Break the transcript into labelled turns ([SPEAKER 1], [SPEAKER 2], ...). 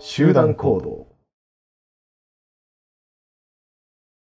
[SPEAKER 1] 集団行動。